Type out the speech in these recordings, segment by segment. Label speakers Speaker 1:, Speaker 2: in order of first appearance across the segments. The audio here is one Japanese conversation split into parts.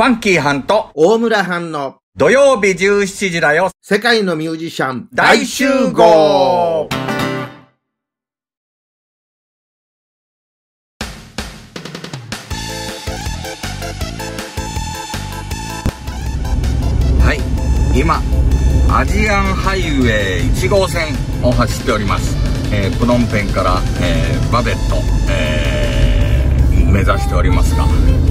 Speaker 1: ファンキーハンと
Speaker 2: 大村藩の
Speaker 1: 土曜日17時だよ。
Speaker 2: 世界のミュージシャン
Speaker 1: 大集合。はい。今アジアンハイウェイ1号線を走っております、えープノンペンから、えーバベット、えー目指しておりますが、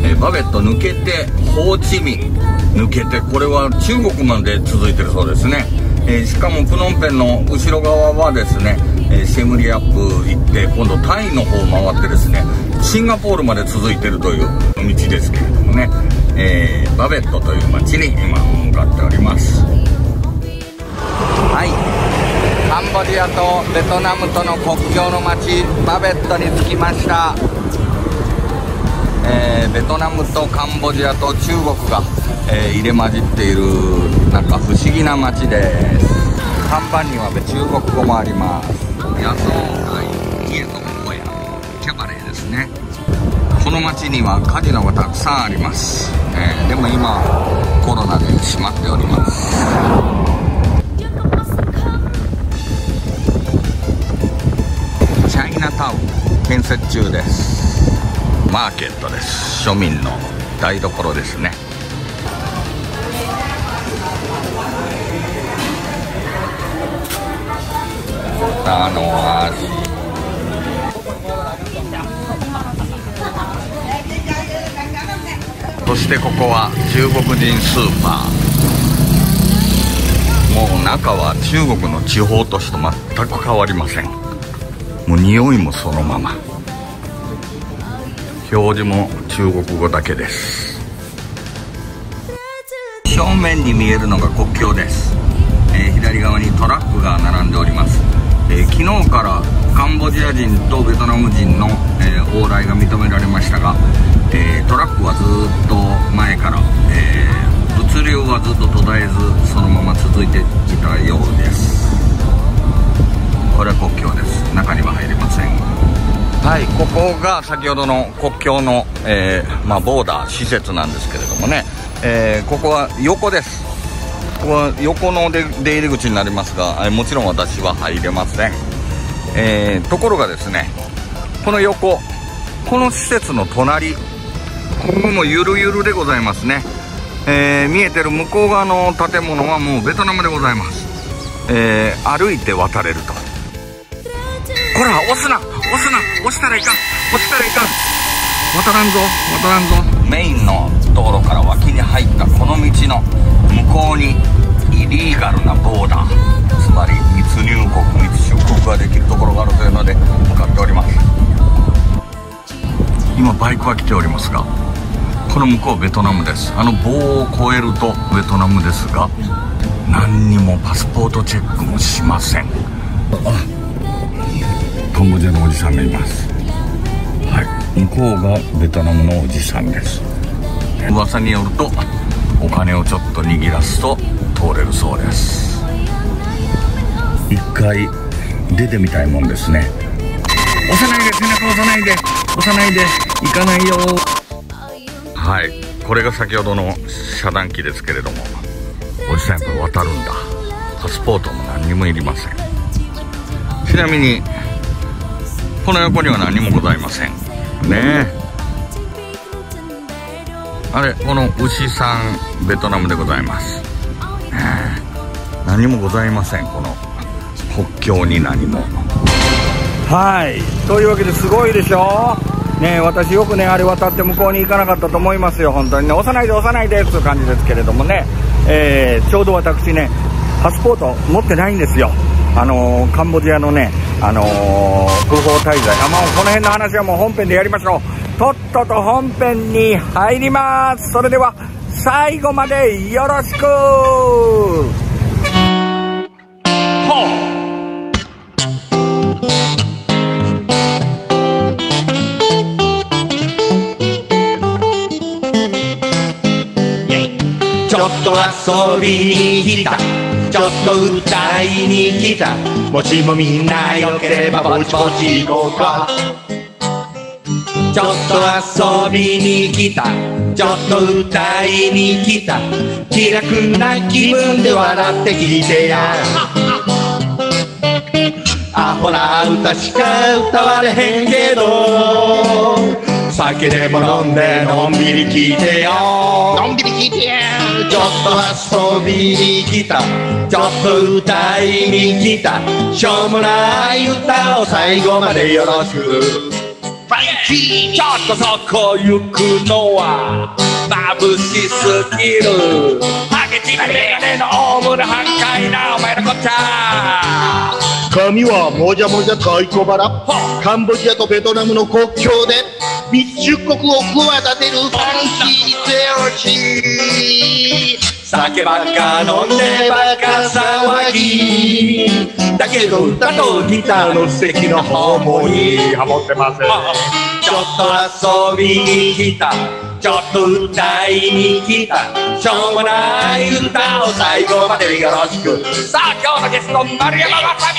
Speaker 1: えーバベット抜けてホーチミン抜けてこれは中国まで続いてるそうですね、えーしかもプノンペンの後ろ側はですね、えーシェムリアップ行って今度タイの方を回ってですねシンガポールまで続いてるという道ですけれどもね、えーバベットという町に今向かっております。はい。カンボジアとベトナムとの国境の町バベットに着きました、えーベトナムとカンボジアと中国が、えー入れ混じっているなんか不思議な町です看板には中国語もあります。野草街家の小屋キャバレーですね。この町にはカジノがたくさんあります、えーでも今コロナで閉まっております。チャイナタウン建設中です。マーケットです。庶民の台所ですね。あの味そしてここは中国人スーパー。もう中は中国の地方都市と全く変わりません。もう匂いもそのまま。表示も中国語だけです。正面に見えるのが国境です、えー左側にトラックが並んでおります、えー昨日からカンボジア人とベトナム人の、えー往来が認められましたが、えートラックはずっと前から、えー物流はずっと途絶えずそのまま続いていたようです。これは国境です。中には入れません。はいここが先ほどの国境の、えーまあ、ボーダー施設なんですけれどもね、えーここは横です。ここは横の出出入り口になりますがえもちろん私は入れません、えところがですねこの横この施設の隣ここもゆるゆるでございますね、えー見えてる向こう側の建物はもうベトナムでございます、えー歩いて渡れると。こら押すな。押すな。押したらいかん。押したらいかん。渡らんぞ。渡らんぞ。メインの道路から脇に入ったこの道の向こうにイリーガルなボーダー。つまり密入国密出国ができるところがあるというので向かっております。今バイクは来ておりますがこの向こうベトナムです。あの棒を越えるとベトナムですが何にもパスポートチェックもしません。あカンボジアのおじさんがいます。はい。向こうがベトナムのおじさんです。噂によるとお金をちょっと握らすと通れるそうです。一回出てみたいもんですね。押さないで背中押さないで。押さないで。行かないよ。はい。これが先ほどの遮断機ですけれどもおじさんやっぱり渡るんだ。パスポートも何にもいりません。ちなみにこの横には何もございません。ねえ。あれこの牛さんベトナムでございます、ねえ。何もございませんこの国境に何も。はい。というわけですごいでしょ？ねえ私よくねあれ渡って向こうに行かなかったと思いますよ。本当にね。押さないで押さないでっていう感じですけれどもね、えーちょうど私ねパスポート持ってないんですよ。あのーカンボジアのねあのー空港滞在。あもうこの辺の話はもう本編でやりましょう。とっとと本編に入ります。それでは最後までよろしく。
Speaker 3: ちょっと遊びに来た。ちょっと歌いに来た。もしもみんなよければぼちぼち行こうか。ちょっと遊びに来た。
Speaker 1: ちょっと歌いに来た。気楽な気分で笑って聞いてや。アホな歌しか歌われへんけど。酒でも飲んでのんびり聞いてよ。
Speaker 2: のんびり聞いてや。
Speaker 1: ちょっと遊びに来た。ちょっと歌いに来た。しょうもない歌を最後までよろしく。ちょっとそこ行くのは眩しすぎる。ハゲチなメガネの大村半壊なお前のこっちゃ。
Speaker 2: 髪はもじゃもじゃ太鼓腹。カンボジアとベトナムの国境で密中国を企てるファンキーゼロチ
Speaker 1: 酒ばっか飲んでばっか騒ぎだけど歌とギターの素敵なハーモニーハモってます。ちょっと遊びに来た。ちょっと歌いに来た。しょうもない歌を最後までよろしく。さあ今日のゲスト丸山まさ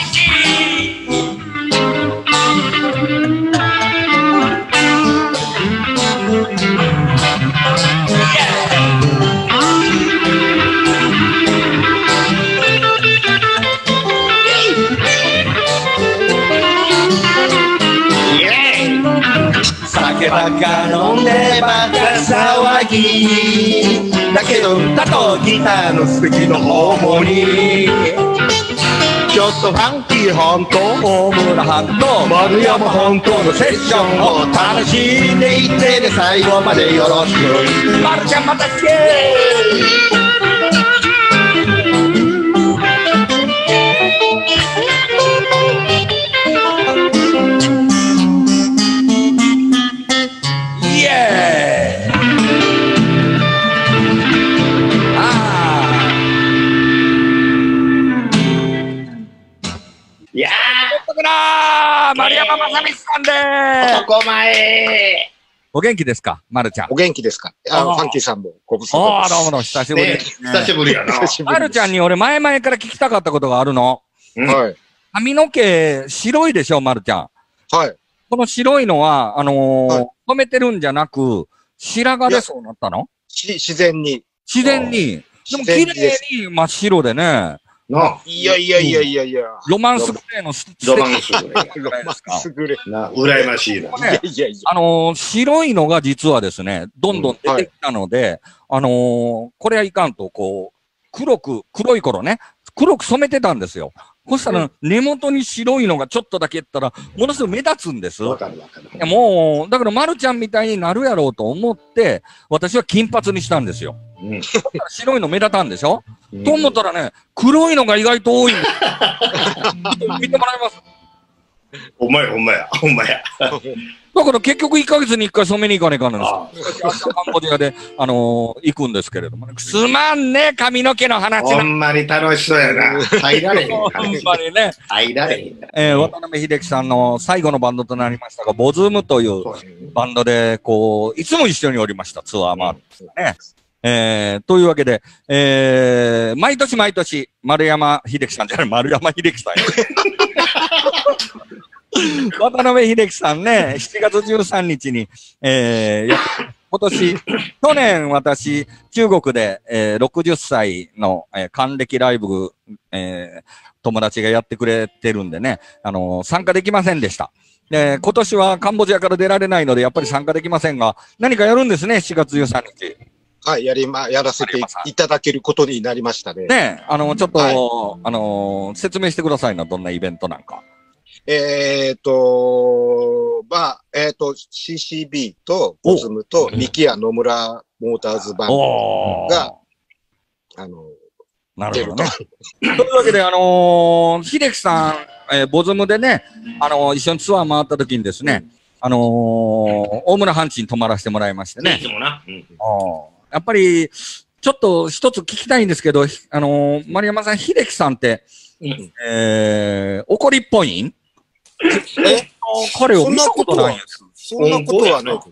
Speaker 1: 酒ばっか飲んでばっか騒ぎだけど歌とギターの素敵なハーモニーちょっとファンキー半島大村半島丸山半島のセッションを楽しんでいってね最後までよろしく。まるちゃんまた来て山まさみさんで
Speaker 2: ー
Speaker 1: す
Speaker 2: 男前
Speaker 1: お元気ですか？まるちゃん
Speaker 2: お元気ですか？あ
Speaker 1: あー
Speaker 2: ファンキーさんもご無沙
Speaker 1: ああ、
Speaker 2: 汰です
Speaker 1: どうもどうも、久しぶり
Speaker 2: ね。久しぶりやな。
Speaker 1: まるちゃんに俺前々から聞きたかったことがあるの。
Speaker 2: はい。
Speaker 1: 髪の毛白いでしょ、まるちゃん。
Speaker 2: はい。
Speaker 1: この白いのは、あのー
Speaker 2: はい
Speaker 1: 染めてるんじゃなく、白髪でそうなったの？
Speaker 2: し自然に。
Speaker 1: 自然に。でも綺麗に真っ白でね、
Speaker 2: ないやいやいやいやいや。
Speaker 1: ロマンスグレーのス
Speaker 4: ロマンス
Speaker 1: 素敵な
Speaker 2: ロマン
Speaker 1: ですか
Speaker 2: スグレ
Speaker 4: な、羨ましいな。
Speaker 1: ね
Speaker 2: いやいや。
Speaker 1: あのー白いのが実はですね、どんどん出てきたので、あのーこれはいかんと、こう、黒く、黒い頃ね、黒く染めてたんですよ。そしたら、根元に白いのがちょっとだけやったら、ものすごい目立つんです。
Speaker 4: わかるわかる。
Speaker 1: いやもう、だから、まるちゃんみたいになるやろうと思って、私は金髪にしたんですよ。白いの目立たんでしょ、
Speaker 4: うん
Speaker 1: と思ったらね、黒いのが意外と多いんです。見てもらいます？
Speaker 4: ほんまや、ほんまや、ほんまや。
Speaker 1: だから結局1ヶ月に1回染めに行かねえかんのです。
Speaker 4: あ
Speaker 1: 明日カンボジアで、あのー行くんですけれどもね。すまんね、髪の毛の話
Speaker 4: ほ
Speaker 1: なん
Speaker 4: まに楽しそうやな。入られへん。
Speaker 1: ほんまにね。
Speaker 4: 入られへん。
Speaker 1: えー渡辺秀樹さんの最後のバンドとなりましたが、ボズームというバンドで、こう、いつも一緒におりました、ツアーもある。ね。えー、というわけで、えー、毎年毎年、丸山秀樹さんじゃない、丸山秀樹さんや。渡辺秀樹さんね、7月13日に、えー、や今年、去年私、中国で、えー、60歳の、えー還暦ライブ、えー、友達がやってくれてるんでね、あのー参加できませんでした。で、今年はカンボジアから出られないので、やっぱり参加できませんが、何かやるんですね、7月13日。
Speaker 2: はい、やりま、やらせていただけることになりましたね。
Speaker 1: ね、あの、ちょっと、
Speaker 2: はい
Speaker 1: あのー説明してくださいな、どんなイベントなんか。
Speaker 2: えっ、と、まあ、えっ、と、CCB と、コズムと、ミキヤ野村モーターズバンドがあの、
Speaker 1: なるほどね。。というわけで、あのー、秀樹さん、えーボズムでね、あのー一緒にツアー回った時にですね、あのー大村ハンチに泊まらせてもらいましてね
Speaker 4: い。つもな。うん。
Speaker 1: やっぱり、ちょっと一つ聞きたいんですけど、ひあのー丸山さん、秀樹さんって、
Speaker 4: うん
Speaker 1: えー、怒りっぽいん？
Speaker 2: え？
Speaker 1: 彼を見たことないんです。
Speaker 2: そんなことはない。まあ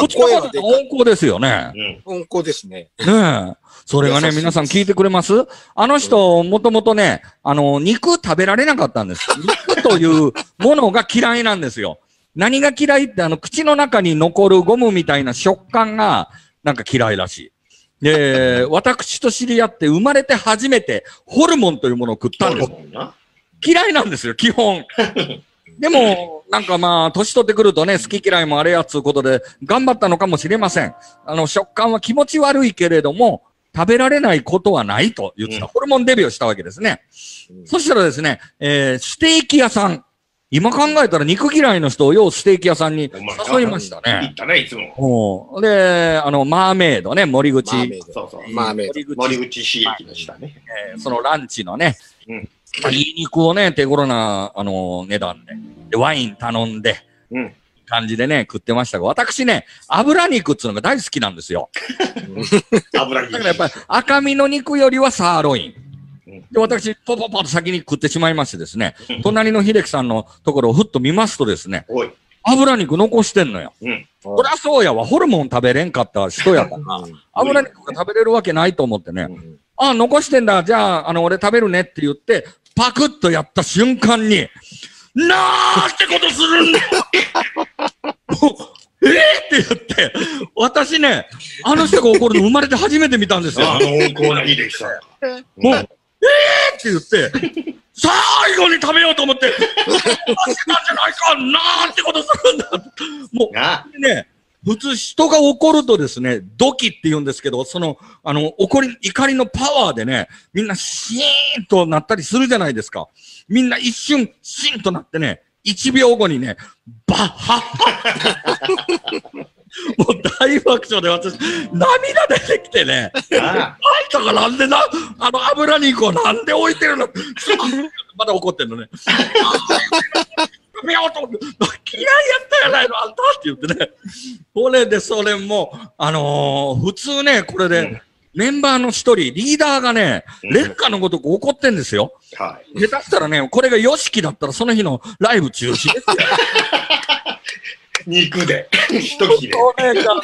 Speaker 1: こっちの方が
Speaker 2: 声はでかい
Speaker 1: 温厚ですよね。
Speaker 4: うん。
Speaker 2: 温厚ですね。
Speaker 1: ねえ。それがね、皆さん聞いてくれます？あの人、もともとね、あの、肉食べられなかったんです。肉というものが嫌いなんですよ。何が嫌いって、あの、口の中に残るゴムみたいな食感がなんか嫌いらしい。で、私と知り合って生まれて初めてホルモンというものを食ったんです。
Speaker 4: な。
Speaker 1: 嫌いなんですよ、基本。でも、なんかまあ、年取ってくるとね、好き嫌いもあれやつうことで、頑張ったのかもしれません。あの、食感は気持ち悪いけれども、食べられないことはないと言ってた。
Speaker 4: うん
Speaker 1: ホルモンデビューをしたわけですね。そしたらですね、えー、ステーキ屋さん。今考えたら肉嫌いの人をようステーキ屋さんに誘いました
Speaker 4: 行
Speaker 1: ね
Speaker 4: っ。たね、いつも。
Speaker 1: で、あの、マーメイドね、森口。
Speaker 3: マーメイド
Speaker 4: そうそう。
Speaker 3: マーメイド。
Speaker 1: 森口
Speaker 4: 森口市駅でしたね。
Speaker 1: えーそのランチのね、
Speaker 4: うん
Speaker 1: まあいい肉をね、手頃な、あの値段で。で、ワイン頼んで、
Speaker 4: うん。
Speaker 1: 感じでね、食ってましたが、私ね、油肉っていうのが大好きなんですよ。
Speaker 4: 油
Speaker 1: だからやっぱり赤身の肉よりはサーロイン
Speaker 4: うん。
Speaker 1: で、私、ポポポと先に食ってしまいましてですね、隣の秀樹さんのところをふっと見ますとですね。油肉残してんのよ。
Speaker 4: うん。
Speaker 1: そりゃそうやわ、ホルモン食べれんかった人やから、油肉が食べれるわけないと思ってね、
Speaker 3: うん
Speaker 1: あ、残してんだ。じゃあ、あの、俺食べるねって言って、パクッとやった瞬間に、なーってことするんだよもう えー、って言って、私ね、あの人が怒るの生まれて初めて見たんですよ。
Speaker 4: あの温厚な秀樹さん。
Speaker 1: もう、えーって言って、最後に食べようと思って、出したんじゃないかなーってことするんだ。もう、
Speaker 4: な。
Speaker 1: ね、普通人が怒るとですね、ドキって言うんですけど、その、あの、怒り、怒りのパワーでね、みんなシーンとなったりするじゃないですか。みんな一瞬シーンとなってね、1秒後にね、バッハッハもう大爆笑で私、涙出てきてね、
Speaker 4: な。
Speaker 1: あんたがなんでな、あの油肉をなんで置いてるの？まだ怒ってんのね。食べようと思って、嫌いやったやないの、あんたって言ってね。これで、それも、あのー普通ね、これで、メンバーの一人、リーダーがね、
Speaker 4: うん
Speaker 1: 劣化のごとく怒ってんですよ。
Speaker 4: はい。
Speaker 1: 下手したらね、これがヨシキだったらその日のライブ中止ですよ。
Speaker 4: 肉で。一切れ。
Speaker 1: これがね、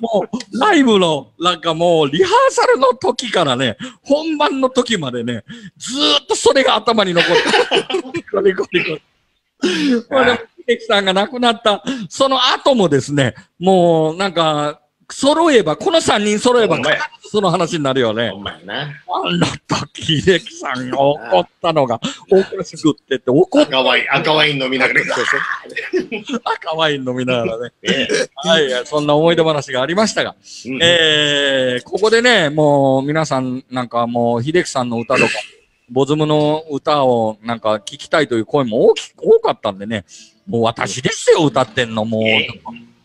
Speaker 1: もう、ライブの、なんかもう、リハーサルの時からね、本番の時までね、ずーっとそれが頭に残って、これこれこれ。これで、秀樹さんが亡くなった、その後もですね、もう、なんか、揃えば、この3人揃えば、必ずその話になるよね
Speaker 4: ほ。んまやな。
Speaker 1: あの時、秀樹さんが怒ったのが、おかしくってって、怒っ
Speaker 4: 赤ワイン、赤ワイン飲みながら。
Speaker 1: 赤ワイン飲みながらね。
Speaker 4: ね
Speaker 1: はい、そんな思い出話がありましたが。
Speaker 4: うん
Speaker 1: えー、ここでね、もう皆さんなんかもう秀樹さんの歌とか、ボズムの歌をなんか聞きたいという声も大き多かったんでね、もう私ですよ、歌ってんの、もう。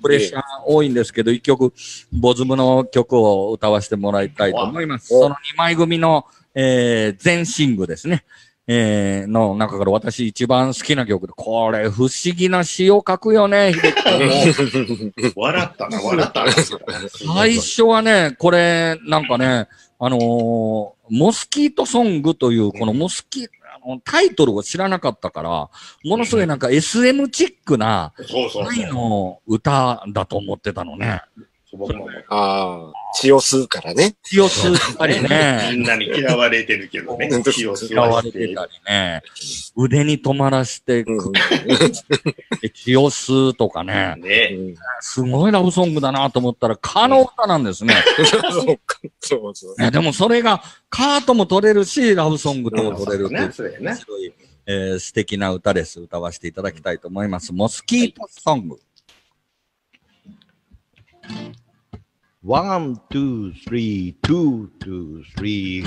Speaker 1: プレッシャー多いんですけど、一曲、ボズムの曲を歌わせてもらいたいと思います。
Speaker 3: お
Speaker 1: その2枚組の、えー、全シングですね。えー、の中から私一番好きな曲で、これ不思議な詩を書くよね、秀樹。
Speaker 4: 笑ったな、笑ったな。
Speaker 1: 最初はね、これ、なんかね、あのーモスキートソングという、このモスキー、あのタイトルを知らなかったから、ものすごいなんか SM チックな愛。の歌だと思ってたのね。
Speaker 4: 僕も
Speaker 3: ああ、血を吸うからね。
Speaker 1: 血を吸ったり
Speaker 4: み
Speaker 1: ね、
Speaker 4: んなに嫌われてるけどね
Speaker 3: うん。
Speaker 4: 気を吸
Speaker 1: 使われてたりね、腕に止まらして、
Speaker 3: うん
Speaker 1: 血を吸うとかね、
Speaker 4: ね。
Speaker 1: すごいラブソングだなと思ったら、カの歌なんですね。
Speaker 3: そうかそうそう。
Speaker 1: ねでもそれが、カートも取れるし、ラブソングとも取れるっていう
Speaker 4: ね、そうやな。
Speaker 1: すごい、えー素敵な歌です。歌わせていただきたいと思います。モスキートソング。
Speaker 5: One, two, three, two, two, three.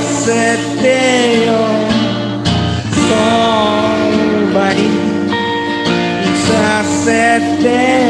Speaker 1: せてよ。Somebody い
Speaker 6: さ
Speaker 1: せてよ。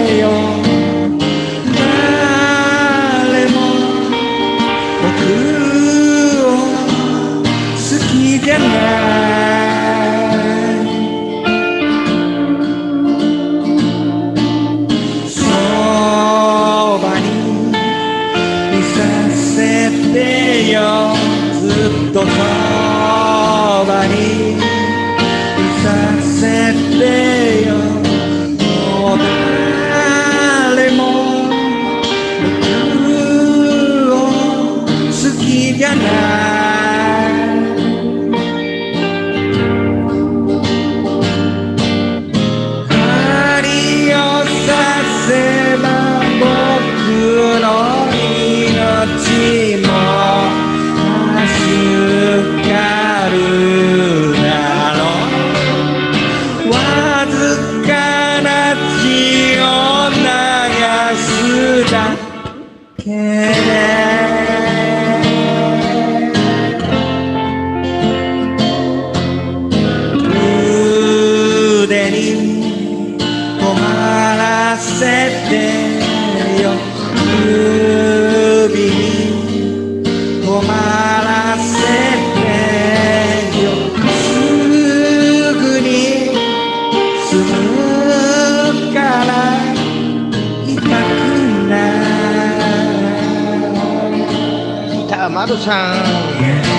Speaker 1: ない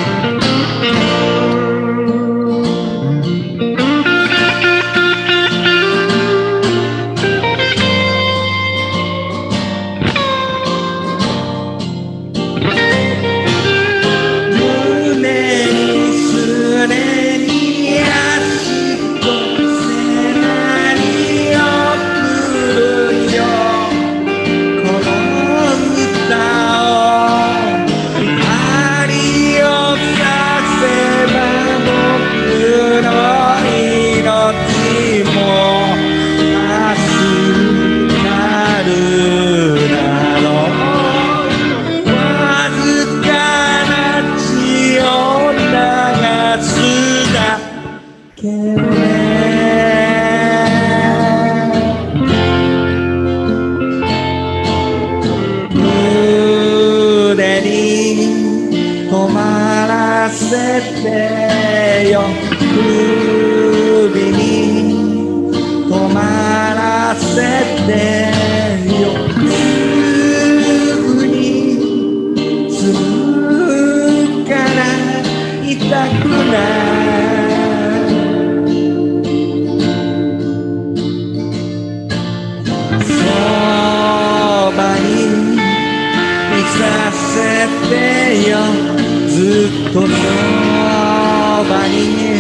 Speaker 1: ばにい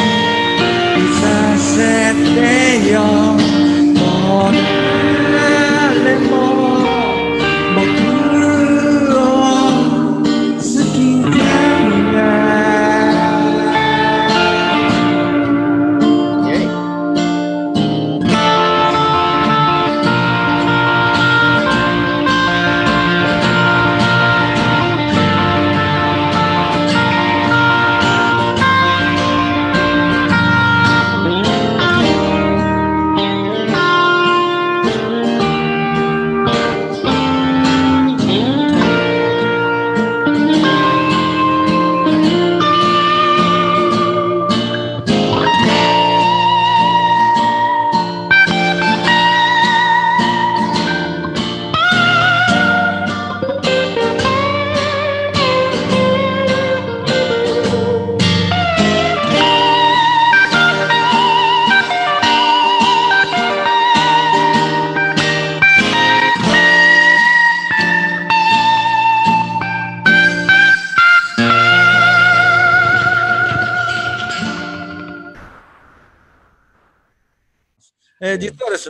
Speaker 1: させてよ。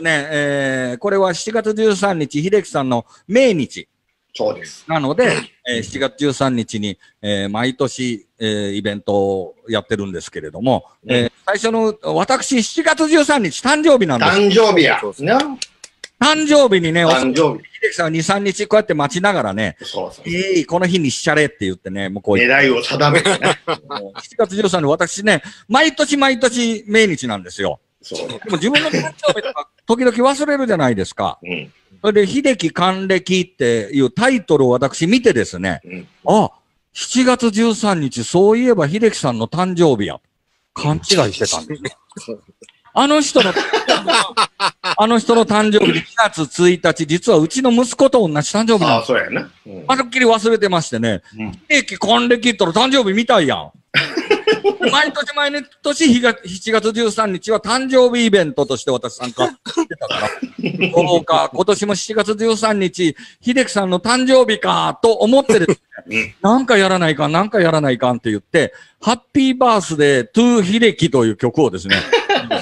Speaker 7: ですね、えーこれは7月13日、秀樹さんの命日
Speaker 4: そうです。
Speaker 7: なので、えー7月13日に、えー毎年、えーイベントをやってるんですけれども、えー最初の、私7月13日誕生日なんです。
Speaker 4: 誕生日や。な
Speaker 7: 誕生日にね、お
Speaker 4: 誕生日。
Speaker 7: 秀樹さん2、3日こうやって待ちながらね、
Speaker 4: そうそう。
Speaker 7: えい、この日にしちゃれって言ってね、もうこう
Speaker 4: 狙いを定めてね。
Speaker 7: もう7月13日、私ね、毎年毎年命日なんですよ。
Speaker 4: そう。
Speaker 7: でも自分の誕生日とか、時々忘れるじゃないですか。
Speaker 4: うん。
Speaker 7: それで、秀樹還暦っていうタイトルを私見てですね、
Speaker 4: うん。
Speaker 7: あ、7月13日、そういえば秀樹さんの誕生日や。勘違いしてたんですよ。あの人の、あの人の誕生日2月1日、実はうちの息子と同じ誕生日なん
Speaker 4: ああ、
Speaker 7: です。
Speaker 4: そうやな。うん
Speaker 7: っきり忘れてましてね
Speaker 4: うん、
Speaker 7: 秀樹還暦ったら誕生日みたいやん。
Speaker 2: 毎年毎年日が7月13日は誕生日イベントとして私参加してたから、そうか、今年も7月13日、秀樹さんの誕生日か、と思ってですね、なんかやらないかん、なんかやらないかんって言って、ハッピーバースデートゥー秀樹という曲をですね、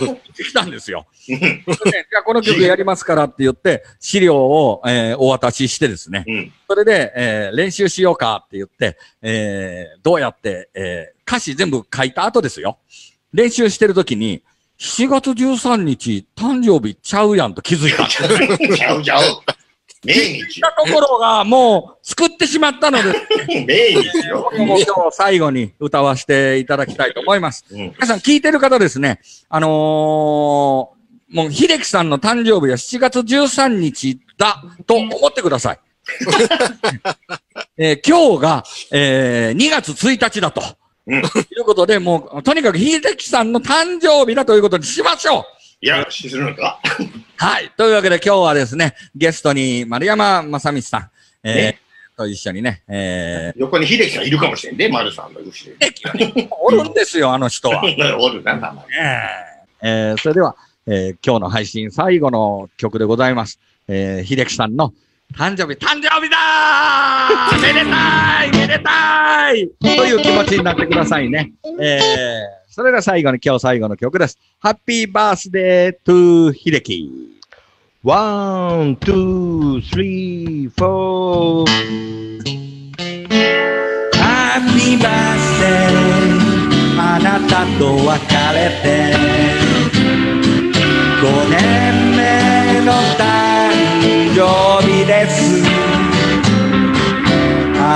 Speaker 2: できたんですよ。でじゃあこの曲やりますからって言って、資料を、えーお渡ししてですね、
Speaker 4: うん。
Speaker 2: それで、えー練習しようかって言って、えーどうやって、えー歌詞全部書いた後ですよ。練習してる時に、7月13日、誕生日ちゃうやんと気づいた。
Speaker 4: ちゃうちゃう。命日
Speaker 2: たところが、もう、作ってしまったので、
Speaker 4: 命日よ。
Speaker 2: も う今日最後に歌わせていただきたいと思います。
Speaker 4: うん。
Speaker 2: 皆さん聞いてる方ですね、あのーもう、秀樹さんの誕生日は7月13日だと思ってください。えー今日が、えー2月1日だと。
Speaker 4: うん
Speaker 2: いうことで、もう、とにかく秀樹さんの誕生日だということにしましょう
Speaker 4: いや、するのか。
Speaker 2: はい。というわけで今日はですね、ゲストに丸山正道さん、えー
Speaker 4: ね
Speaker 2: と一緒にね、え
Speaker 4: 横に秀樹さんいるかもしれんね、丸さんの後ろ
Speaker 2: ー、おるんですよ、あの人は。
Speaker 4: に。おるな。
Speaker 2: えーそれでは、えー今日の配信最後の曲でございます。えー、秀樹さんの誕生日、誕生日だーめでたいめでたいという気持ちになってくださいね。えー、それが最後に今日最後の曲です。ハッピーバースデートゥー秀樹。
Speaker 5: One, two, three, four.
Speaker 1: ハッピーバースデーあなたと別れて5年目の誕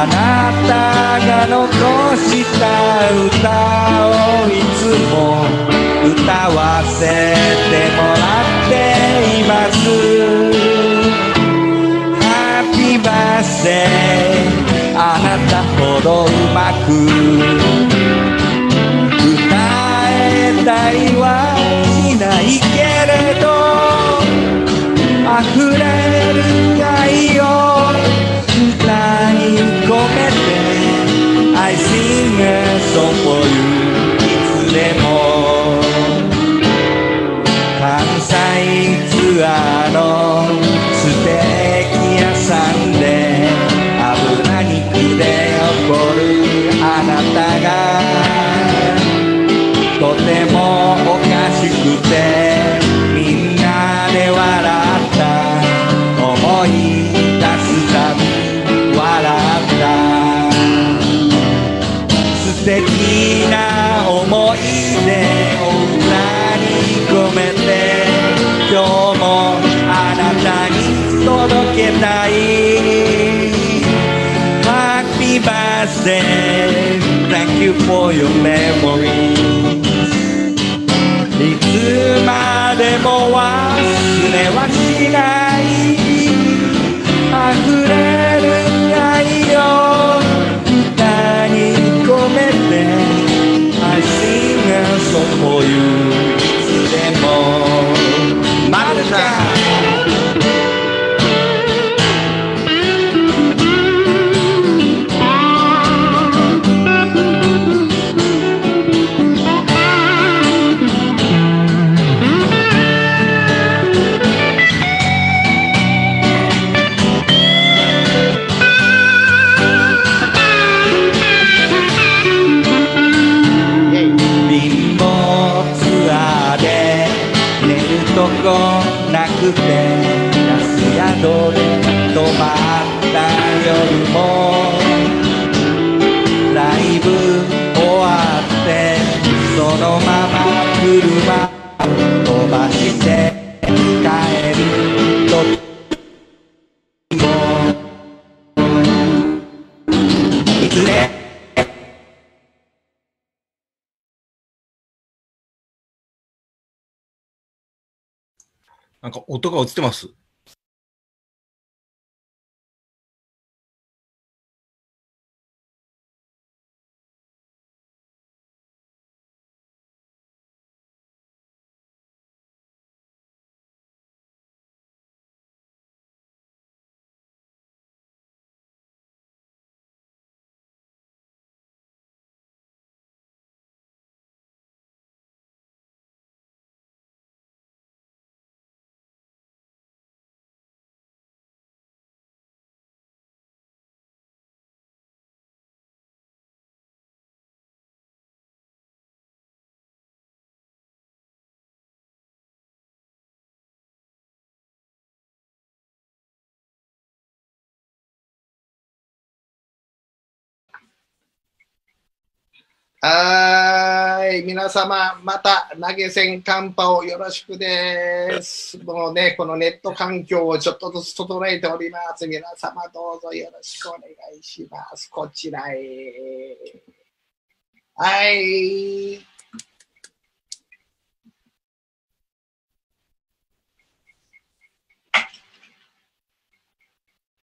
Speaker 1: あなたが残した歌をいつも歌わせてもらっています。ハッピーバースデーあなたほどうまく只 nghe 當我。For your memories いつまでも忘れはしない車飛ばして帰る時もいずれ
Speaker 8: なんか音が落ちてます。
Speaker 4: はい。皆様、また投げ銭カンパをよろしくです。もうね、このネット環境をちょっとずつ整えております。皆様どうぞよろしくお願いします。こちらへ。はい。